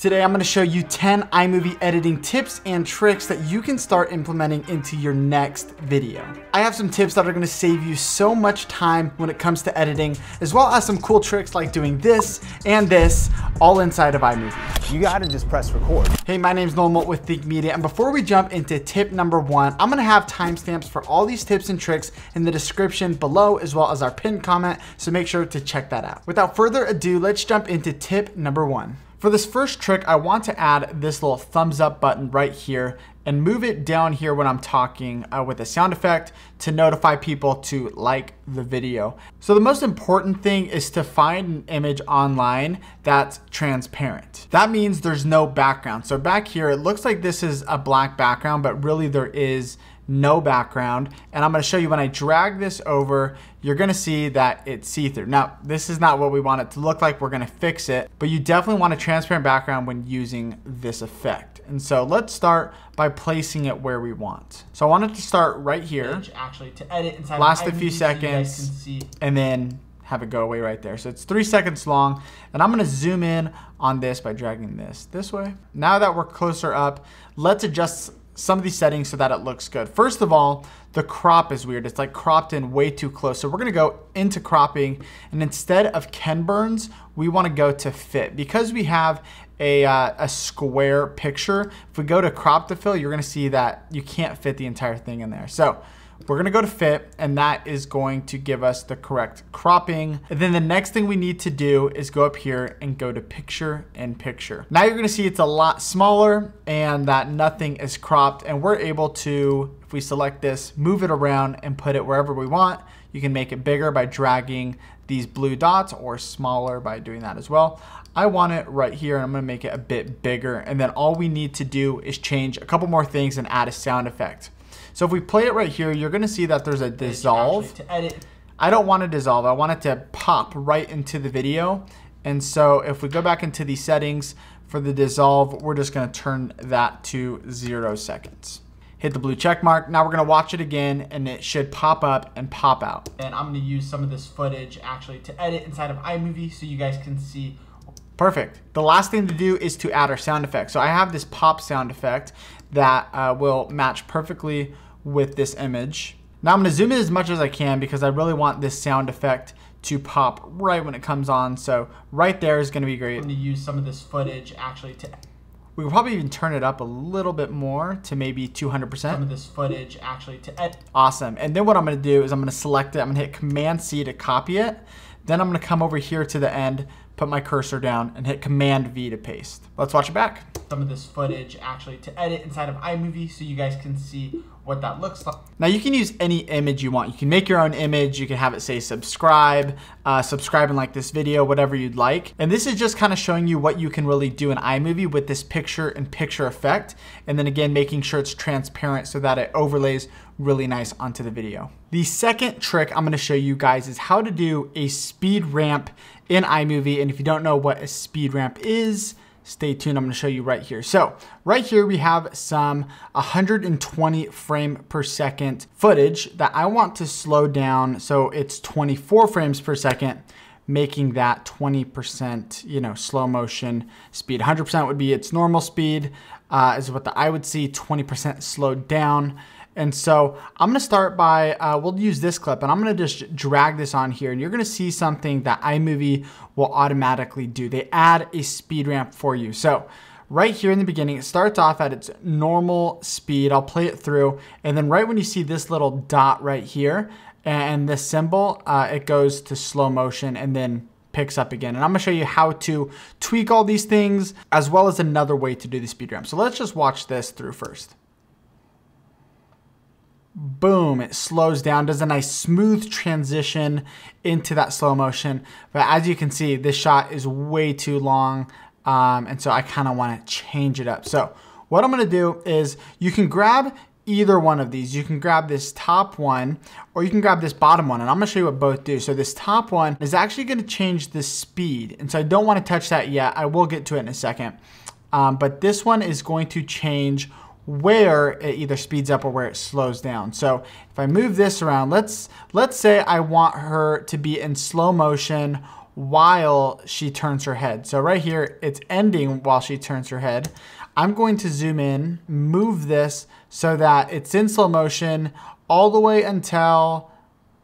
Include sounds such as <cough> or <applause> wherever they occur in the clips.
Today I'm gonna show you 10 iMovie editing tips and tricks that you can start implementing into your next video. I have some tips that are gonna save you so much time when it comes to editing, as well as some cool tricks like doing this and this, all inside of iMovie. You gotta just press record. Hey, my name's Nolan Molt with Think Media, and before we jump into tip number one, I'm gonna have timestamps for all these tips and tricks in the description below, as well as our pinned comment, so make sure to check that out. Without further ado, let's jump into tip number one. For this first trick, I want to add this little thumbs up button right here and move it down here when I'm talking uh, with a sound effect to notify people to like the video. So the most important thing is to find an image online that's transparent. That means there's no background. So back here, it looks like this is a black background, but really there is no background. And I'm gonna show you when I drag this over, you're gonna see that it's see-through. Now, this is not what we want it to look like. We're gonna fix it, but you definitely want a transparent background when using this effect. And so let's start by placing it where we want. So I want it to start right here. Actually, to edit inside last a few seconds, and then have it go away right there. So it's three seconds long, and I'm gonna zoom in on this by dragging this this way. Now that we're closer up, let's adjust some of these settings so that it looks good. First of all, the crop is weird. It's like cropped in way too close. So we're gonna go into cropping and instead of Ken Burns, we wanna go to fit. Because we have a, uh, a square picture, if we go to crop to fill, you're gonna see that you can't fit the entire thing in there. So we're gonna go to fit and that is going to give us the correct cropping. And then the next thing we need to do is go up here and go to picture in picture. Now you're gonna see it's a lot smaller and that nothing is cropped and we're able to, if we select this, move it around and put it wherever we want. You can make it bigger by dragging these blue dots or smaller by doing that as well. I want it right here and I'm gonna make it a bit bigger and then all we need to do is change a couple more things and add a sound effect. So if we play it right here, you're gonna see that there's a dissolve. To edit. I don't want to dissolve. I want it to pop right into the video. And so if we go back into the settings for the dissolve, we're just gonna turn that to zero seconds. Hit the blue check mark. Now we're gonna watch it again and it should pop up and pop out. And I'm gonna use some of this footage actually to edit inside of iMovie so you guys can see Perfect. The last thing to do is to add our sound effect. So I have this pop sound effect that uh, will match perfectly with this image. Now I'm gonna zoom in as much as I can because I really want this sound effect to pop right when it comes on. So right there is gonna be great. I'm gonna use some of this footage actually to we could probably even turn it up a little bit more to maybe 200%. Some of this footage actually to edit. Awesome. And then what I'm gonna do is I'm gonna select it. I'm gonna hit Command C to copy it. Then I'm gonna come over here to the end, put my cursor down, and hit Command V to paste. Let's watch it back. Some of this footage actually to edit inside of iMovie so you guys can see what that looks like. Now you can use any image you want. You can make your own image. You can have it say subscribe, uh, subscribe and like this video, whatever you'd like. And this is just kind of showing you what you can really do in iMovie with this picture in picture effect. And then again, making sure it's transparent so that it overlays really nice onto the video. The second trick I'm gonna show you guys is how to do a speed ramp in iMovie. And if you don't know what a speed ramp is, stay tuned. I'm gonna show you right here. So right here, we have some 120 frame per second footage that I want to slow down. So it's 24 frames per second making that 20%, you know, slow motion speed. 100% would be its normal speed, uh, is what the, I would see, 20% slowed down. And so I'm gonna start by, uh, we'll use this clip and I'm gonna just drag this on here and you're gonna see something that iMovie will automatically do. They add a speed ramp for you. So right here in the beginning, it starts off at its normal speed. I'll play it through. And then right when you see this little dot right here and this symbol, uh, it goes to slow motion and then picks up again. And I'm gonna show you how to tweak all these things as well as another way to do the speed ramp. So let's just watch this through first boom, it slows down, does a nice smooth transition into that slow motion. But as you can see, this shot is way too long. Um, and so I kind of want to change it up. So what I'm going to do is you can grab either one of these. You can grab this top one or you can grab this bottom one and I'm gonna show you what both do. So this top one is actually gonna change the speed. And so I don't wanna touch that yet. I will get to it in a second. Um, but this one is going to change where it either speeds up or where it slows down. So if I move this around, let's let's say I want her to be in slow motion while she turns her head. So right here, it's ending while she turns her head. I'm going to zoom in, move this so that it's in slow motion all the way until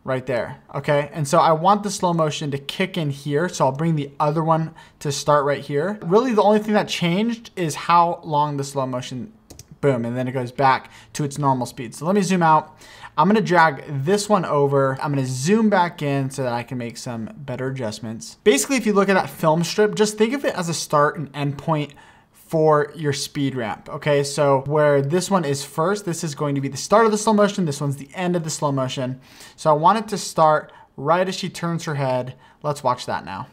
right there, okay? And so I want the slow motion to kick in here, so I'll bring the other one to start right here. Really, the only thing that changed is how long the slow motion, boom, and then it goes back to its normal speed. So let me zoom out. I'm gonna drag this one over. I'm gonna zoom back in so that I can make some better adjustments. Basically, if you look at that film strip, just think of it as a start and end point for your speed ramp. Okay, so where this one is first, this is going to be the start of the slow motion. This one's the end of the slow motion. So I want it to start right as she turns her head. Let's watch that now.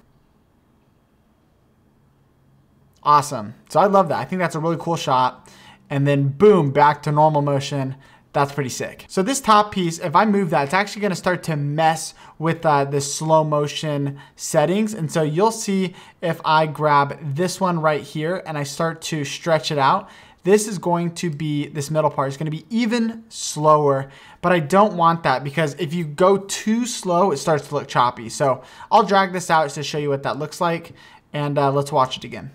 Awesome. So I love that. I think that's a really cool shot. And then boom, back to normal motion that's pretty sick. So this top piece, if I move that, it's actually gonna start to mess with uh, the slow motion settings. And so you'll see if I grab this one right here and I start to stretch it out, this is going to be, this middle part is gonna be even slower, but I don't want that because if you go too slow, it starts to look choppy. So I'll drag this out to show you what that looks like and uh, let's watch it again.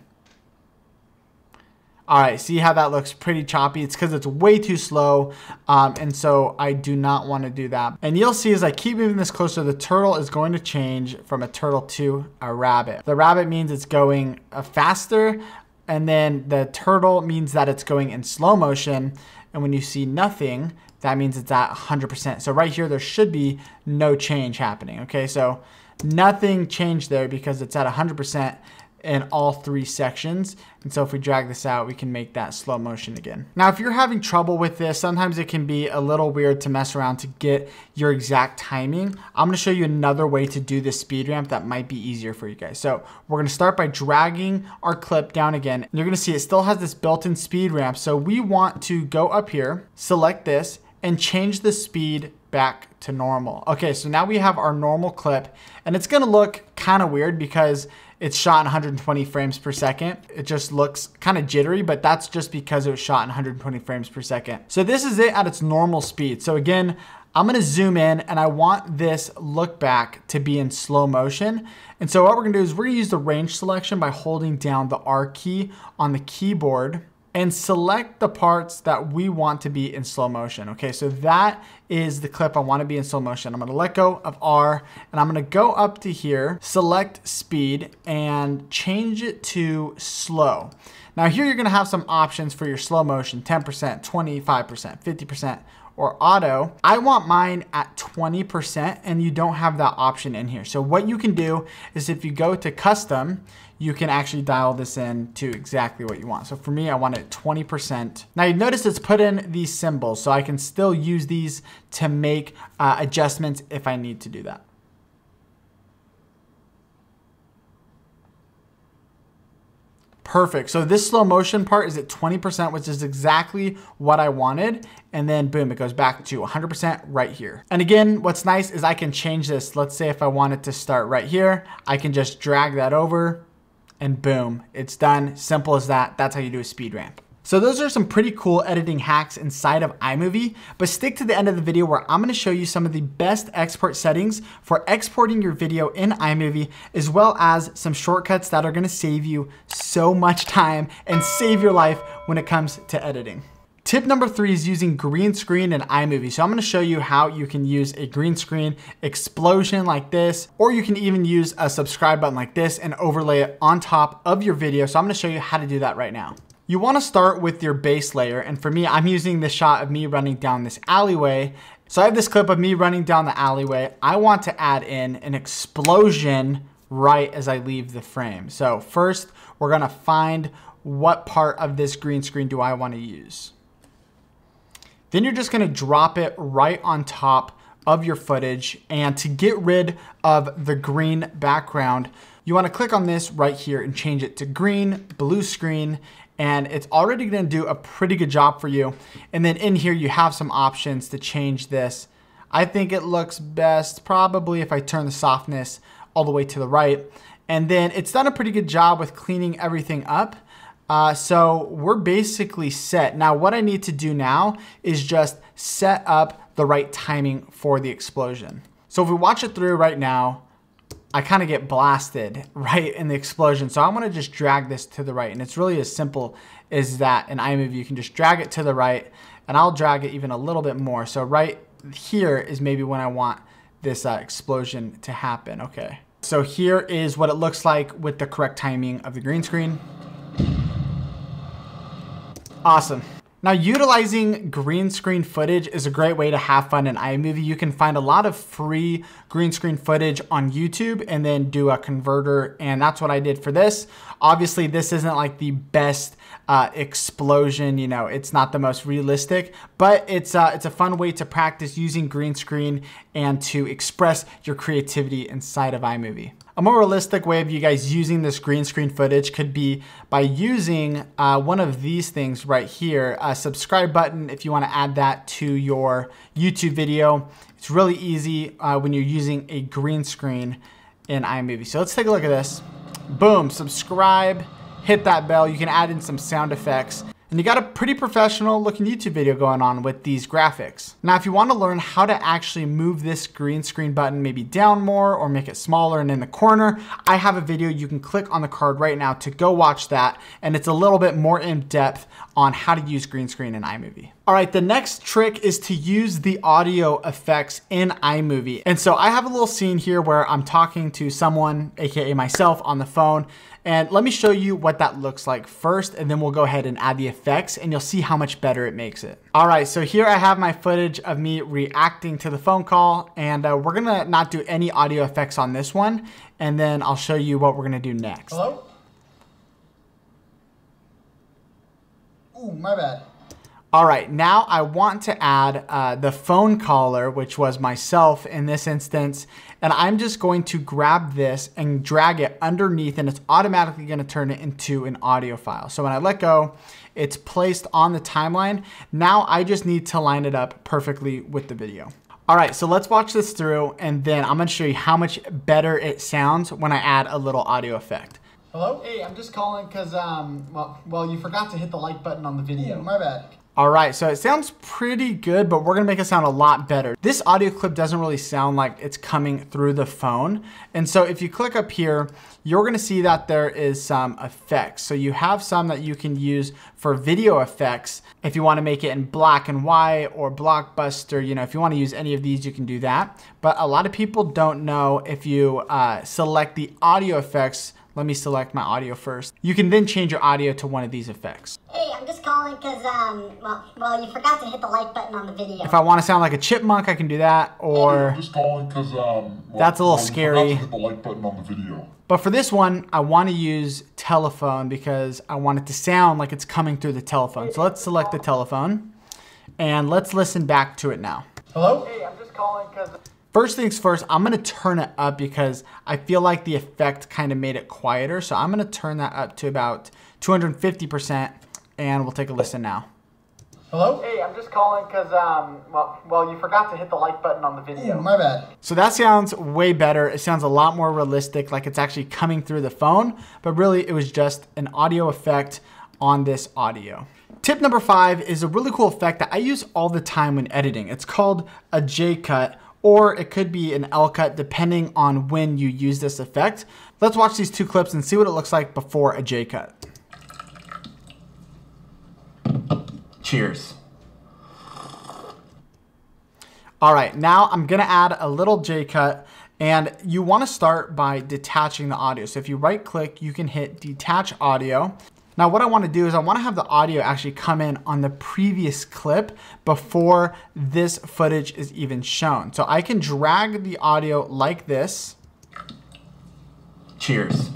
All right, see how that looks pretty choppy? It's because it's way too slow, um, and so I do not want to do that. And you'll see as I keep moving this closer, the turtle is going to change from a turtle to a rabbit. The rabbit means it's going uh, faster, and then the turtle means that it's going in slow motion, and when you see nothing, that means it's at 100%. So right here, there should be no change happening, okay? So nothing changed there because it's at 100%, in all three sections. And so if we drag this out, we can make that slow motion again. Now, if you're having trouble with this, sometimes it can be a little weird to mess around to get your exact timing. I'm gonna show you another way to do this speed ramp that might be easier for you guys. So we're gonna start by dragging our clip down again. And You're gonna see it still has this built-in speed ramp. So we want to go up here, select this, and change the speed back to normal. Okay, so now we have our normal clip, and it's gonna look kind of weird because it's shot in 120 frames per second. It just looks kind of jittery, but that's just because it was shot in 120 frames per second. So this is it at its normal speed. So again, I'm gonna zoom in and I want this look back to be in slow motion. And so what we're gonna do is we're gonna use the range selection by holding down the R key on the keyboard and select the parts that we want to be in slow motion. Okay, so that is the clip I want to be in slow motion. I'm gonna let go of R and I'm gonna go up to here, select speed and change it to slow. Now here you're gonna have some options for your slow motion, 10%, 25%, 50%, or auto. I want mine at 20% and you don't have that option in here. So what you can do is if you go to custom, you can actually dial this in to exactly what you want. So for me, I want it 20%. Now you notice it's put in these symbols, so I can still use these to make uh, adjustments if I need to do that. Perfect. So this slow motion part is at 20%, which is exactly what I wanted. And then boom, it goes back to 100% right here. And again, what's nice is I can change this. Let's say if I wanted to start right here, I can just drag that over and boom, it's done. Simple as that. That's how you do a speed ramp. So those are some pretty cool editing hacks inside of iMovie, but stick to the end of the video where I'm gonna show you some of the best export settings for exporting your video in iMovie, as well as some shortcuts that are gonna save you so much time and save your life when it comes to editing. Tip number three is using green screen in iMovie. So I'm gonna show you how you can use a green screen explosion like this, or you can even use a subscribe button like this and overlay it on top of your video. So I'm gonna show you how to do that right now. You wanna start with your base layer. And for me, I'm using this shot of me running down this alleyway. So I have this clip of me running down the alleyway. I want to add in an explosion right as I leave the frame. So first, we're gonna find what part of this green screen do I wanna use. Then you're just gonna drop it right on top of your footage. And to get rid of the green background, you wanna click on this right here and change it to green, blue screen, and it's already gonna do a pretty good job for you. And then in here, you have some options to change this. I think it looks best probably if I turn the softness all the way to the right. And then it's done a pretty good job with cleaning everything up. Uh, so we're basically set. Now what I need to do now is just set up the right timing for the explosion. So if we watch it through right now, I kind of get blasted <laughs> right in the explosion. So I'm gonna just drag this to the right. And it's really as simple as that in iMovie. You can just drag it to the right and I'll drag it even a little bit more. So right here is maybe when I want this uh, explosion to happen. Okay. So here is what it looks like with the correct timing of the green screen. Awesome. Now, utilizing green screen footage is a great way to have fun in iMovie. You can find a lot of free green screen footage on YouTube and then do a converter. And that's what I did for this. Obviously, this isn't like the best uh, explosion. You know, it's not the most realistic, but it's uh, it's a fun way to practice using green screen and to express your creativity inside of iMovie. A more realistic way of you guys using this green screen footage could be by using uh, one of these things right here, a subscribe button if you wanna add that to your YouTube video. It's really easy uh, when you're using a green screen in iMovie. So let's take a look at this. Boom, subscribe, hit that bell. You can add in some sound effects. And you got a pretty professional looking YouTube video going on with these graphics. Now, if you wanna learn how to actually move this green screen button maybe down more or make it smaller and in the corner, I have a video you can click on the card right now to go watch that. And it's a little bit more in depth on how to use green screen in iMovie. All right, the next trick is to use the audio effects in iMovie. And so I have a little scene here where I'm talking to someone, AKA myself on the phone, and let me show you what that looks like first, and then we'll go ahead and add the effects and you'll see how much better it makes it. All right, so here I have my footage of me reacting to the phone call, and uh, we're gonna not do any audio effects on this one, and then I'll show you what we're gonna do next. Hello? Ooh, my bad. All right, now I want to add uh, the phone caller, which was myself in this instance, and I'm just going to grab this and drag it underneath and it's automatically gonna turn it into an audio file. So when I let go, it's placed on the timeline. Now I just need to line it up perfectly with the video. All right, so let's watch this through and then I'm gonna show you how much better it sounds when I add a little audio effect. Hello? Hey, I'm just calling because, um, well, well, you forgot to hit the like button on the video. Ooh, my bad. All right, so it sounds pretty good, but we're gonna make it sound a lot better. This audio clip doesn't really sound like it's coming through the phone. And so if you click up here, you're gonna see that there is some effects. So you have some that you can use for video effects. If you wanna make it in black and white or blockbuster, you know, if you wanna use any of these, you can do that. But a lot of people don't know if you uh, select the audio effects let me select my audio first. You can then change your audio to one of these effects. Hey, I'm just calling because, um, well, well, you forgot to hit the like button on the video. If I want to sound like a chipmunk, I can do that, or... I'm just calling because, um... Well, that's a little well, scary. hit the like button on the video. But for this one, I want to use telephone because I want it to sound like it's coming through the telephone. So let's select the telephone, and let's listen back to it now. Hello? Hey, I'm just calling because... First things first, I'm gonna turn it up because I feel like the effect kind of made it quieter. So I'm gonna turn that up to about 250% and we'll take a listen now. Hello? Hey, I'm just calling because, um, well, well, you forgot to hit the like button on the video. Ooh, my bad. So that sounds way better. It sounds a lot more realistic, like it's actually coming through the phone, but really it was just an audio effect on this audio. Tip number five is a really cool effect that I use all the time when editing. It's called a J-cut or it could be an L cut depending on when you use this effect. Let's watch these two clips and see what it looks like before a J cut. Cheers. All right, now I'm gonna add a little J cut and you wanna start by detaching the audio. So if you right click, you can hit detach audio. Now what I wanna do is I wanna have the audio actually come in on the previous clip before this footage is even shown. So I can drag the audio like this. Cheers.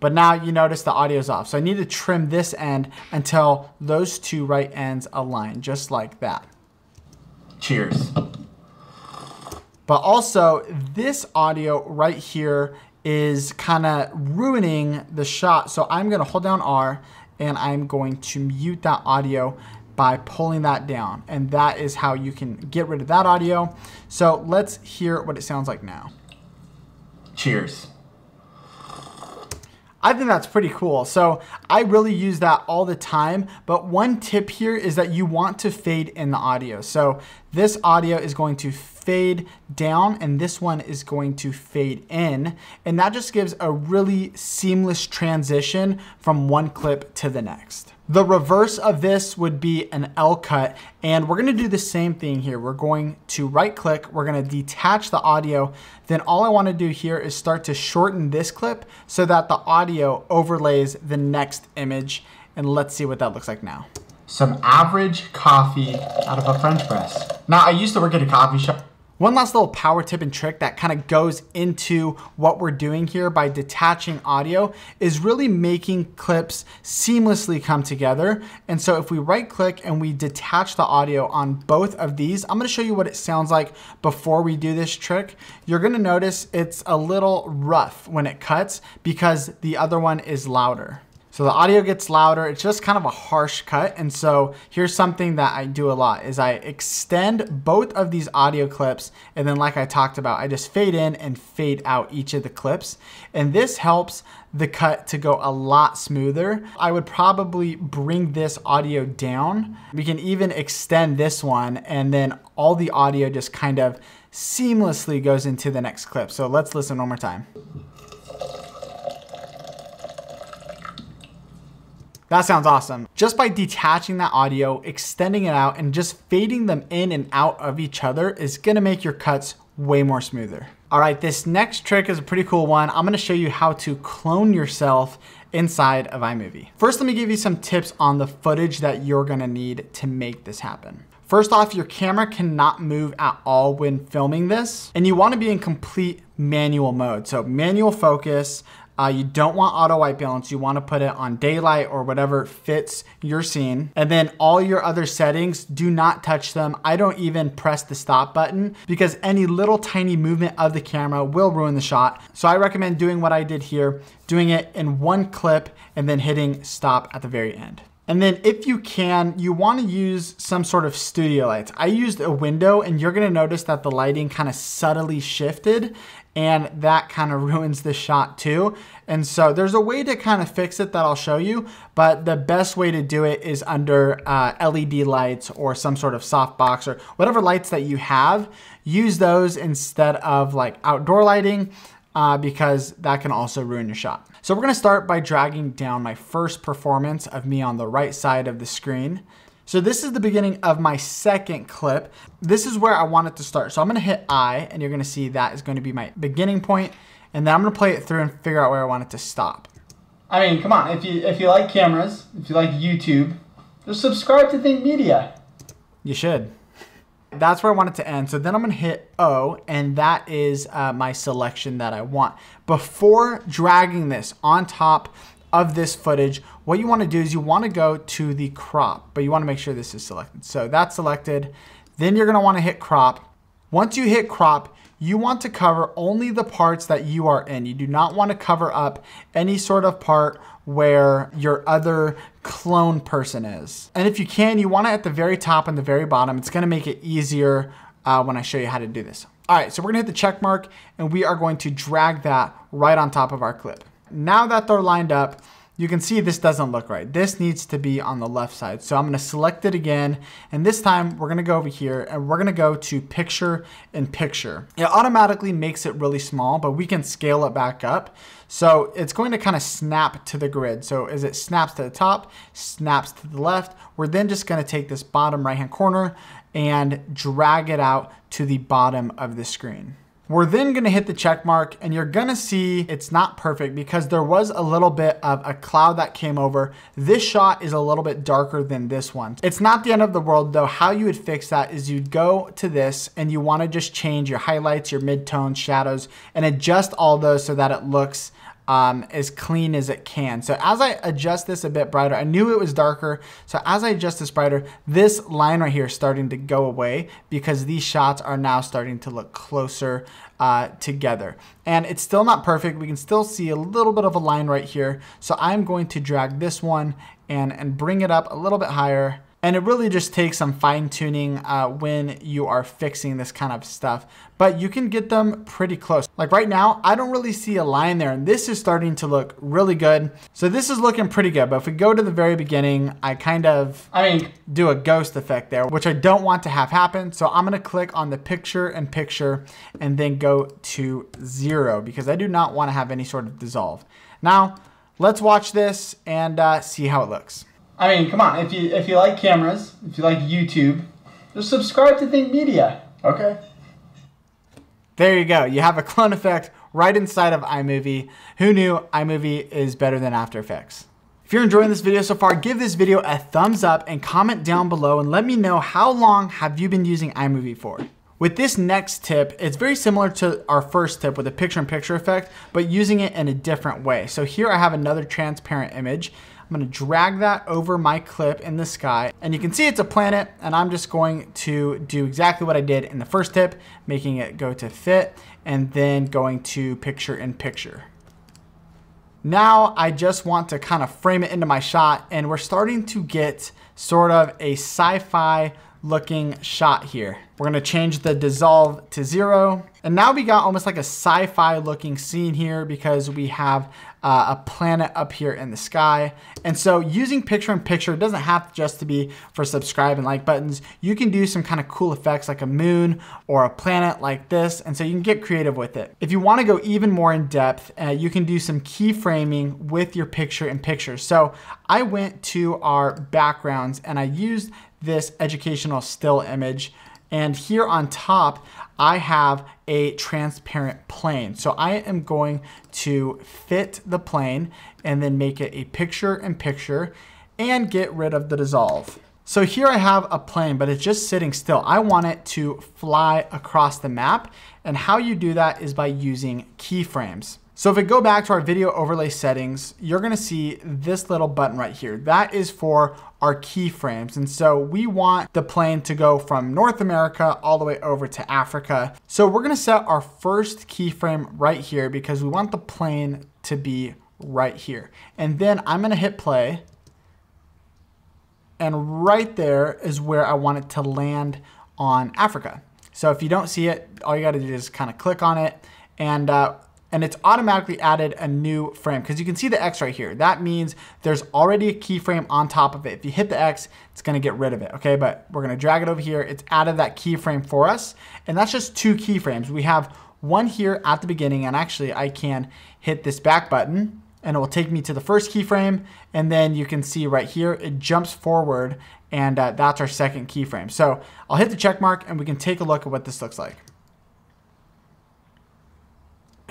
But now you notice the audio's off. So I need to trim this end until those two right ends align, just like that. Cheers. But also this audio right here is kind of ruining the shot. So I'm gonna hold down R and I'm going to mute that audio by pulling that down. And that is how you can get rid of that audio. So let's hear what it sounds like now. Cheers. I think that's pretty cool. So I really use that all the time. But one tip here is that you want to fade in the audio. So this audio is going to fade down and this one is going to fade in. And that just gives a really seamless transition from one clip to the next. The reverse of this would be an L cut, and we're gonna do the same thing here. We're going to right click, we're gonna detach the audio, then all I wanna do here is start to shorten this clip so that the audio overlays the next image, and let's see what that looks like now. Some average coffee out of a French press. Now, I used to work at a coffee shop. One last little power tip and trick that kind of goes into what we're doing here by detaching audio is really making clips seamlessly come together. And so if we right click and we detach the audio on both of these, I'm gonna show you what it sounds like before we do this trick. You're gonna notice it's a little rough when it cuts because the other one is louder. So the audio gets louder. It's just kind of a harsh cut. And so here's something that I do a lot is I extend both of these audio clips. And then like I talked about, I just fade in and fade out each of the clips. And this helps the cut to go a lot smoother. I would probably bring this audio down. We can even extend this one and then all the audio just kind of seamlessly goes into the next clip. So let's listen one more time. That sounds awesome. Just by detaching that audio, extending it out, and just fading them in and out of each other is gonna make your cuts way more smoother. All right, this next trick is a pretty cool one. I'm gonna show you how to clone yourself inside of iMovie. First, let me give you some tips on the footage that you're gonna need to make this happen. First off, your camera cannot move at all when filming this, and you wanna be in complete manual mode. So manual focus, uh, you don't want auto white balance. You want to put it on daylight or whatever fits your scene. And then all your other settings, do not touch them. I don't even press the stop button because any little tiny movement of the camera will ruin the shot. So I recommend doing what I did here, doing it in one clip and then hitting stop at the very end. And then if you can, you wanna use some sort of studio lights. I used a window and you're gonna notice that the lighting kind of subtly shifted and that kind of <laughs> ruins the shot too. And so there's a way to kind of fix it that I'll show you, but the best way to do it is under uh, LED lights or some sort of softbox or whatever lights that you have. Use those instead of like outdoor lighting uh, because that can also ruin your shot. So we're gonna start by dragging down my first performance of me on the right side of the screen. So this is the beginning of my second clip. This is where I want it to start. So I'm gonna hit I and you're gonna see that is gonna be my beginning point and then I'm gonna play it through and figure out where I want it to stop. I mean, come on. If you if you like cameras, if you like YouTube, just subscribe to Think Media. You should. That's where I want it to end. So then I'm gonna hit O and that is uh, my selection that I want. Before dragging this on top of this footage, what you wanna do is you wanna go to the crop, but you wanna make sure this is selected. So that's selected. Then you're gonna wanna hit crop. Once you hit crop, you want to cover only the parts that you are in. You do not want to cover up any sort of part where your other clone person is. And if you can, you want it at the very top and the very bottom. It's gonna make it easier uh, when I show you how to do this. All right, so we're gonna hit the check mark and we are going to drag that right on top of our clip. Now that they're lined up, you can see this doesn't look right. This needs to be on the left side. So I'm gonna select it again. And this time we're gonna go over here and we're gonna go to picture in picture. It automatically makes it really small, but we can scale it back up. So it's going to kind of snap to the grid. So as it snaps to the top, snaps to the left, we're then just gonna take this bottom right-hand corner and drag it out to the bottom of the screen. We're then gonna hit the check mark and you're gonna see it's not perfect because there was a little bit of a cloud that came over. This shot is a little bit darker than this one. It's not the end of the world though. How you would fix that is you'd go to this and you wanna just change your highlights, your midtones, shadows, and adjust all those so that it looks um, as clean as it can. So as I adjust this a bit brighter, I knew it was darker. So as I adjust this brighter, this line right here is starting to go away because these shots are now starting to look closer uh, together. And it's still not perfect. We can still see a little bit of a line right here. So I'm going to drag this one and, and bring it up a little bit higher And it really just takes some fine tuning uh, when you are fixing this kind of stuff, but you can get them pretty close. Like right now, I don't really see a line there and this is starting to look really good. So this is looking pretty good, but if we go to the very beginning, I kind of I mean, do a ghost effect there, which I don't want to have happen. So I'm gonna click on the picture and picture and then go to zero because I do not wanna have any sort of dissolve. Now, let's watch this and uh, see how it looks. I mean, come on. If you if you like cameras, if you like YouTube, just subscribe to Think Media. Okay. There you go. You have a clone effect right inside of iMovie. Who knew iMovie is better than After Effects? If you're enjoying this video so far, give this video a thumbs up and comment down below and let me know how long have you been using iMovie for. With this next tip, it's very similar to our first tip with a picture-in-picture -picture effect, but using it in a different way. So here I have another transparent image. I'm gonna drag that over my clip in the sky and you can see it's a planet and I'm just going to do exactly what I did in the first tip, making it go to fit and then going to picture in picture. Now I just want to kind of frame it into my shot and we're starting to get sort of a sci-fi looking shot here. We're gonna change the dissolve to zero. And now we got almost like a sci-fi looking scene here because we have uh, a planet up here in the sky. And so using picture in picture doesn't have just to be for subscribe and like buttons. You can do some kind of cool effects like a moon or a planet like this. And so you can get creative with it. If you wanna go even more in depth, uh, you can do some keyframing with your picture in picture. So I went to our backgrounds and I used this educational still image. And here on top, I have a transparent plane. So I am going to fit the plane and then make it a picture in picture and get rid of the dissolve. So here I have a plane, but it's just sitting still. I want it to fly across the map. And how you do that is by using keyframes. So if we go back to our video overlay settings, you're gonna see this little button right here. That is for our keyframes. And so we want the plane to go from North America all the way over to Africa. So we're gonna set our first keyframe right here because we want the plane to be right here. And then I'm gonna hit play. And right there is where I want it to land on Africa. So if you don't see it, all you gotta do is kind of click on it and uh, and it's automatically added a new frame because you can see the X right here. That means there's already a keyframe on top of it. If you hit the X, it's gonna get rid of it, okay? But we're gonna drag it over here. It's added that keyframe for us. And that's just two keyframes. We have one here at the beginning and actually I can hit this back button and it will take me to the first keyframe. And then you can see right here, it jumps forward and uh, that's our second keyframe. So I'll hit the check mark and we can take a look at what this looks like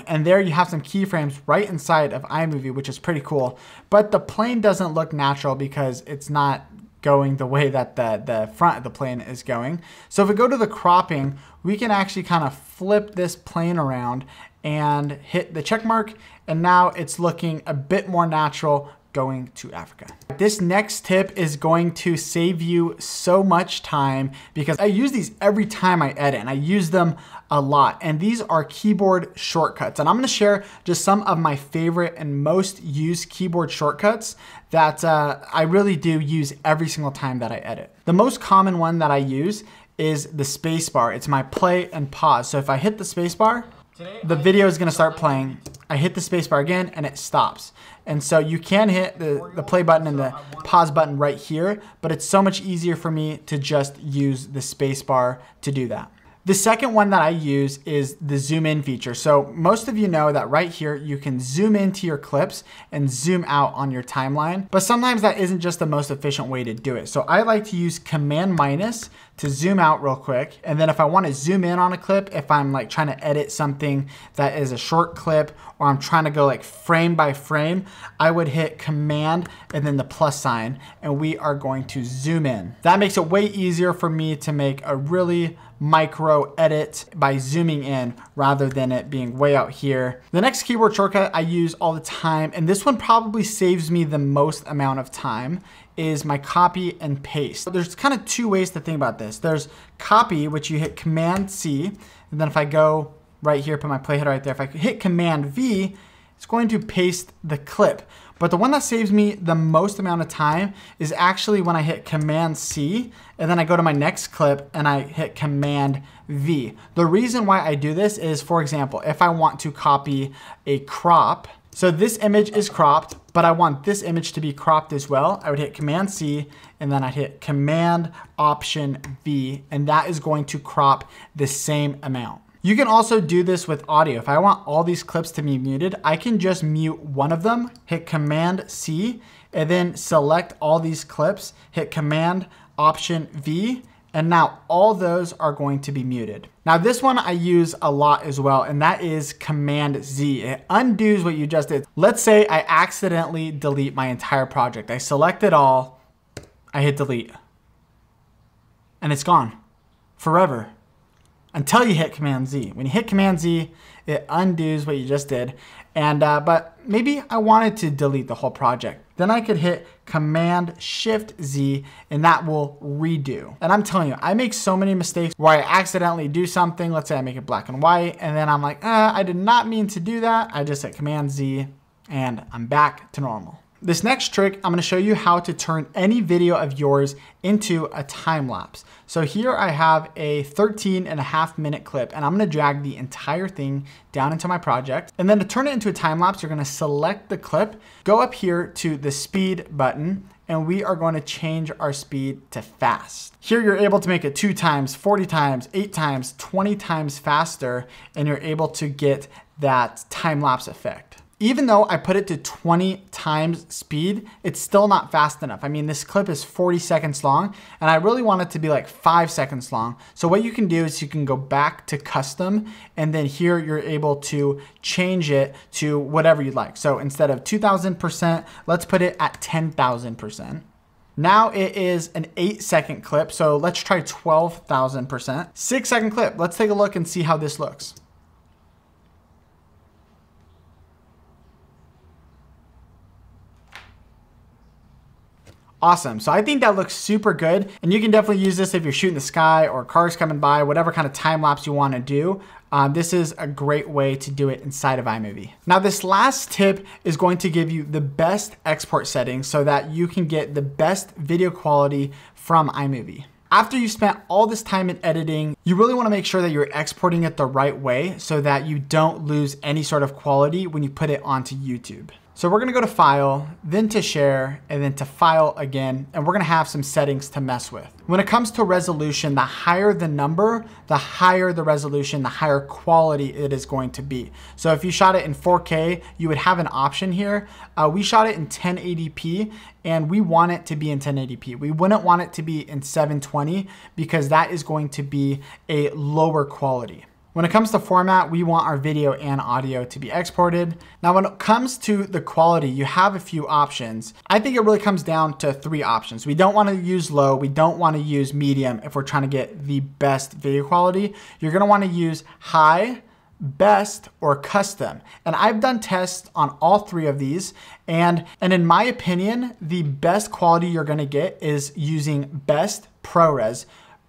and there you have some keyframes right inside of iMovie, which is pretty cool. But the plane doesn't look natural because it's not going the way that the, the front of the plane is going. So if we go to the cropping, we can actually kind of flip this plane around and hit the check mark. And now it's looking a bit more natural going to Africa. This next tip is going to save you so much time because I use these every time I edit and I use them a lot. And these are keyboard shortcuts. And I'm gonna share just some of my favorite and most used keyboard shortcuts that uh, I really do use every single time that I edit. The most common one that I use is the spacebar. It's my play and pause. So if I hit the spacebar, the video is gonna start playing. I hit the spacebar again and it stops. And so you can hit the, the play button and the pause button right here, but it's so much easier for me to just use the spacebar to do that. The second one that I use is the zoom in feature. So most of you know that right here, you can zoom into your clips and zoom out on your timeline, but sometimes that isn't just the most efficient way to do it. So I like to use command minus to zoom out real quick. And then if I wanna zoom in on a clip, if I'm like trying to edit something that is a short clip or I'm trying to go like frame by frame, I would hit command and then the plus sign and we are going to zoom in. That makes it way easier for me to make a really micro edit by zooming in rather than it being way out here. The next keyboard shortcut I use all the time, and this one probably saves me the most amount of time, is my copy and paste. There's kind of two ways to think about this. There's copy, which you hit Command C, and then if I go right here, put my playhead right there, if I hit Command V, it's going to paste the clip. But the one that saves me the most amount of time is actually when I hit Command C and then I go to my next clip and I hit Command V. The reason why I do this is, for example, if I want to copy a crop, so this image is cropped, but I want this image to be cropped as well. I would hit Command C and then I'd hit Command Option V, and that is going to crop the same amount. You can also do this with audio. If I want all these clips to be muted, I can just mute one of them, hit Command C, and then select all these clips, hit Command Option V, and now all those are going to be muted. Now this one I use a lot as well, and that is Command Z. It undoes what you just did. Let's say I accidentally delete my entire project. I select it all, I hit delete, and it's gone forever until you hit Command Z. When you hit Command Z, it undoes what you just did. And uh, but maybe I wanted to delete the whole project. Then I could hit Command Shift Z and that will redo. And I'm telling you, I make so many mistakes where I accidentally do something. Let's say I make it black and white and then I'm like, uh, I did not mean to do that. I just hit Command Z and I'm back to normal. This next trick, I'm gonna show you how to turn any video of yours into a time lapse. So here I have a 13 and a half minute clip and I'm gonna drag the entire thing down into my project. And then to turn it into a time lapse, you're gonna select the clip, go up here to the speed button, and we are going to change our speed to fast. Here you're able to make it two times, 40 times, eight times, 20 times faster, and you're able to get that time lapse effect even though I put it to 20 times speed, it's still not fast enough. I mean, this clip is 40 seconds long and I really want it to be like five seconds long. So what you can do is you can go back to custom and then here you're able to change it to whatever you'd like. So instead of 2000%, let's put it at 10,000%. Now it is an eight second clip. So let's try 12,000%. Six second clip. Let's take a look and see how this looks. Awesome. So I think that looks super good. And you can definitely use this if you're shooting the sky or cars coming by, whatever kind of time lapse you want to do. Uh, this is a great way to do it inside of iMovie. Now this last tip is going to give you the best export settings so that you can get the best video quality from iMovie. After you've spent all this time in editing, you really wanna make sure that you're exporting it the right way so that you don't lose any sort of quality when you put it onto YouTube. So we're gonna go to file, then to share, and then to file again, and we're gonna have some settings to mess with. When it comes to resolution, the higher the number, the higher the resolution, the higher quality it is going to be. So if you shot it in 4K, you would have an option here. Uh, we shot it in 1080p, and we want it to be in 1080p. We wouldn't want it to be in 720 because that is going to be a lower quality. When it comes to format, we want our video and audio to be exported. Now, when it comes to the quality, you have a few options. I think it really comes down to three options. We don't wanna use low, we don't wanna use medium if we're trying to get the best video quality. You're gonna wanna use high, best or custom and I've done tests on all three of these and and in my opinion the best quality you're gonna get is using best ProRes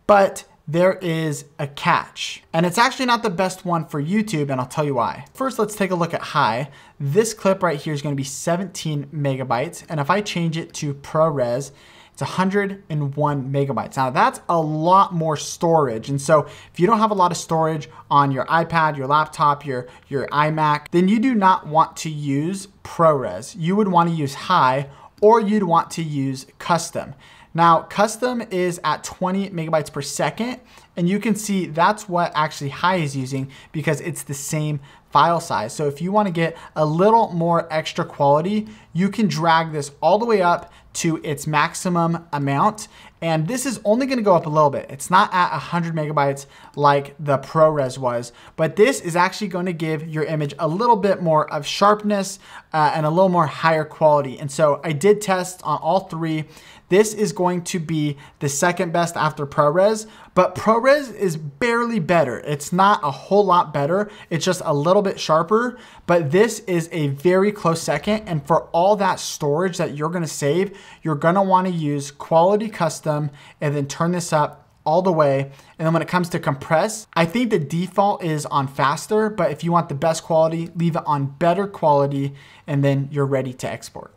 but there is a catch. And it's actually not the best one for YouTube, and I'll tell you why. First, let's take a look at high. This clip right here is gonna be 17 megabytes, and if I change it to ProRes, it's 101 megabytes. Now that's a lot more storage. And so if you don't have a lot of storage on your iPad, your laptop, your, your iMac, then you do not want to use ProRes. You would wanna use high or you'd want to use custom. Now, custom is at 20 megabytes per second, and you can see that's what actually high is using because it's the same file size. So if you wanna get a little more extra quality, you can drag this all the way up to its maximum amount. And this is only gonna go up a little bit. It's not at 100 megabytes like the ProRes was, but this is actually gonna give your image a little bit more of sharpness uh, and a little more higher quality. And so I did test on all three. This is going to be the second best after ProRes, but ProRes is barely better. It's not a whole lot better. It's just a little bit sharper, but this is a very close second. And for all that storage that you're gonna save, you're gonna wanna use quality custom and then turn this up all the way. And then when it comes to compress, I think the default is on faster, but if you want the best quality, leave it on better quality, and then you're ready to export.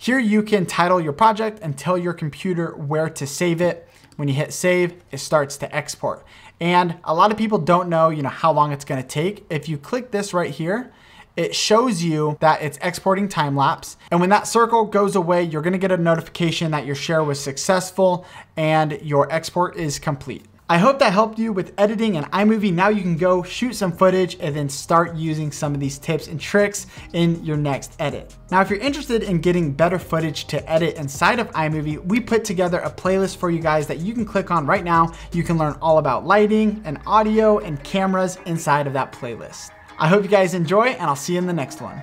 Here you can title your project and tell your computer where to save it. When you hit save, it starts to export. And a lot of people don't know, you know, how long it's gonna take. If you click this right here, it shows you that it's exporting time lapse. And when that circle goes away, you're gonna get a notification that your share was successful and your export is complete. I hope that helped you with editing in iMovie. Now you can go shoot some footage and then start using some of these tips and tricks in your next edit. Now, if you're interested in getting better footage to edit inside of iMovie, we put together a playlist for you guys that you can click on right now. You can learn all about lighting and audio and cameras inside of that playlist. I hope you guys enjoy and I'll see you in the next one.